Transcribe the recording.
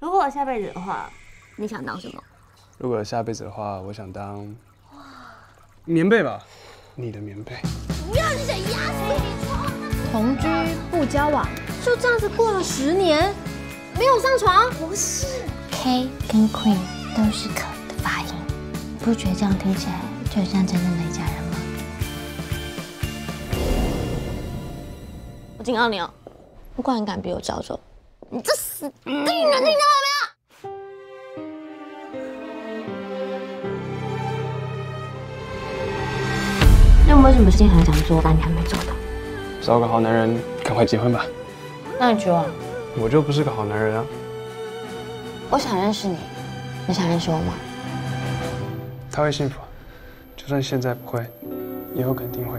如果我下辈子的话，你想当什么？如果下辈子的话，我想当棉被吧，你的棉被。不要你想压死同居不交往，就这样子过了十年，没有上床。不是，K 跟 Queen 都是可的发音，不觉得这样听起来就像真正的一家人吗？我警告你哦，不管你敢逼我招走，你这死定了，听到了没有？那有没有什么事情很想做，但你还没做到？找个好男人，赶快结婚吧。那你娶我？我就不是个好男人啊。我想认识你，你想认识我吗？他会幸福，就算现在不会，以后肯定会。